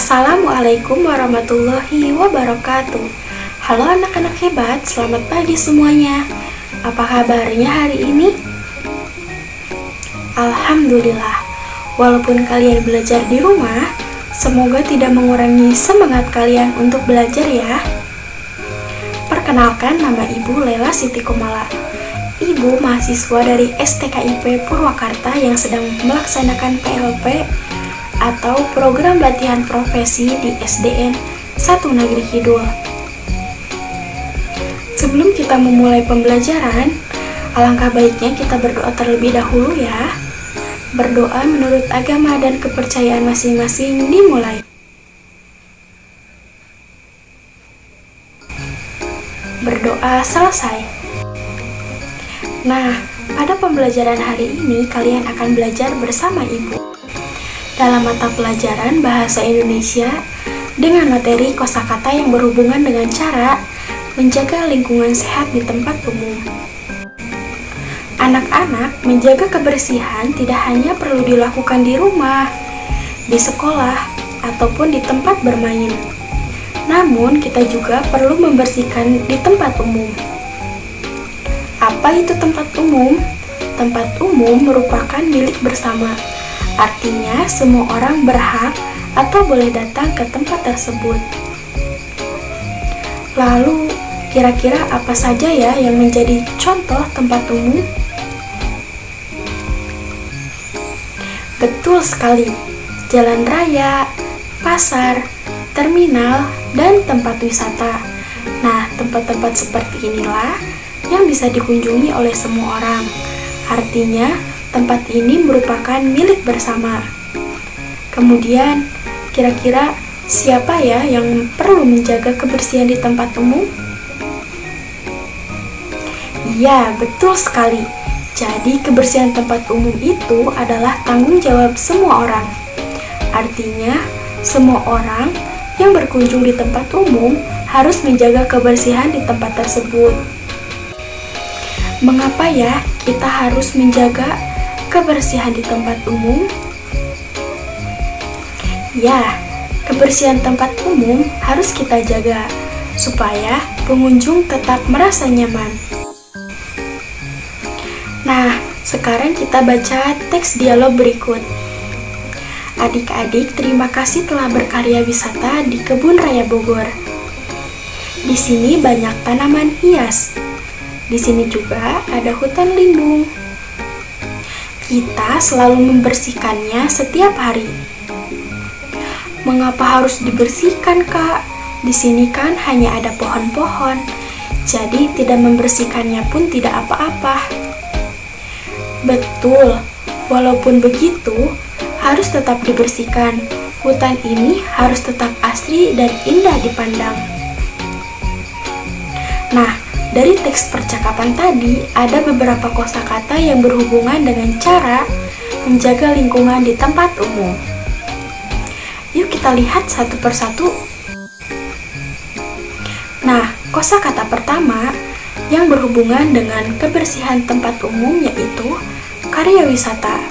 Assalamualaikum warahmatullahi wabarakatuh. Halo anak-anak hebat, selamat pagi semuanya. Apa kabarnya hari ini? Alhamdulillah. Walaupun kalian belajar di rumah Semoga tidak mengurangi semangat kalian untuk belajar ya. Perkenalkan nama Ibu Lela Siti Kumala. Ibu mahasiswa dari STKIP Purwakarta yang sedang melaksanakan PLP atau program latihan profesi di SDN 1 Negeri Kidul. Sebelum kita memulai pembelajaran, alangkah baiknya kita berdoa terlebih dahulu ya. Berdoa menurut agama dan kepercayaan masing-masing dimulai. Berdoa selesai. Nah, pada pembelajaran hari ini kalian akan belajar bersama ibu dalam mata pelajaran Bahasa Indonesia dengan materi kosakata yang berhubungan dengan cara menjaga lingkungan sehat di tempat umum. Anak-anak menjaga kebersihan tidak hanya perlu dilakukan di rumah, di sekolah, ataupun di tempat bermain. Namun, kita juga perlu membersihkan di tempat umum. Apa itu tempat umum? Tempat umum merupakan milik bersama Artinya, semua orang berhak atau boleh datang ke tempat tersebut. Lalu, kira-kira apa saja ya yang menjadi contoh tempat umum? Betul sekali, jalan raya, pasar, terminal, dan tempat wisata. Nah, tempat-tempat seperti inilah yang bisa dikunjungi oleh semua orang. Artinya, tempat ini merupakan milik bersama. Kemudian, kira-kira siapa ya yang perlu menjaga kebersihan di tempat umum? Iya, betul sekali. Jadi, kebersihan tempat umum itu adalah tanggung jawab semua orang. Artinya, semua orang yang berkunjung di tempat umum harus menjaga kebersihan di tempat tersebut. Mengapa ya kita harus menjaga kebersihan di tempat umum? Ya, kebersihan tempat umum harus kita jaga supaya pengunjung tetap merasa nyaman. Nah, sekarang kita baca teks dialog berikut. Adik-adik, terima kasih telah berkarya wisata di Kebun Raya Bogor. Di sini banyak tanaman hias. Di sini juga ada hutan lindung kita selalu membersihkannya setiap hari. Mengapa harus dibersihkan, Kak? Di sini kan hanya ada pohon-pohon, jadi tidak membersihkannya pun tidak apa-apa. Betul, walaupun begitu, harus tetap dibersihkan. Hutan ini harus tetap asri dan indah dipandang. Nah, dari teks percakapan tadi, ada beberapa kosakata yang berhubungan dengan cara menjaga lingkungan di tempat umum. Yuk kita lihat satu persatu. Nah, kosakata pertama yang berhubungan dengan kebersihan tempat umum yaitu karya wisata.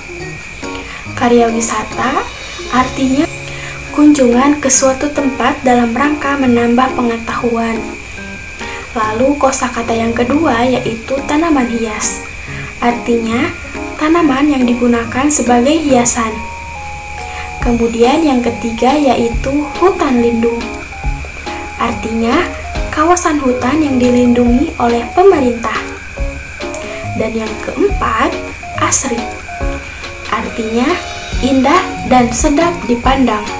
Karya wisata artinya kunjungan ke suatu tempat dalam rangka menambah pengetahuan Lalu kosakata yang kedua yaitu tanaman hias. Artinya, tanaman yang digunakan sebagai hiasan. Kemudian yang ketiga yaitu hutan lindung. Artinya, kawasan hutan yang dilindungi oleh pemerintah. Dan yang keempat, asri. Artinya, indah dan sedap dipandang.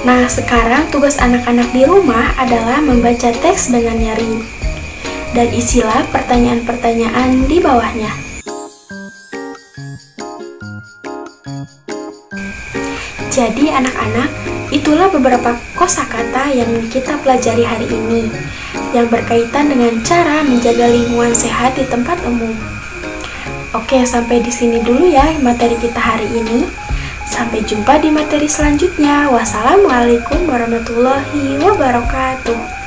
Nah, sekarang tugas anak-anak di rumah adalah membaca teks dengan nyaring. Dan isilah pertanyaan-pertanyaan di bawahnya. Jadi anak-anak, itulah beberapa kosakata yang kita pelajari hari ini yang berkaitan dengan cara menjaga lingkungan sehat di tempat umum. Oke, sampai di sini dulu ya materi kita hari ini. Sampai jumpa di materi selanjutnya. Wassalamualaikum warahmatullahi wabarakatuh.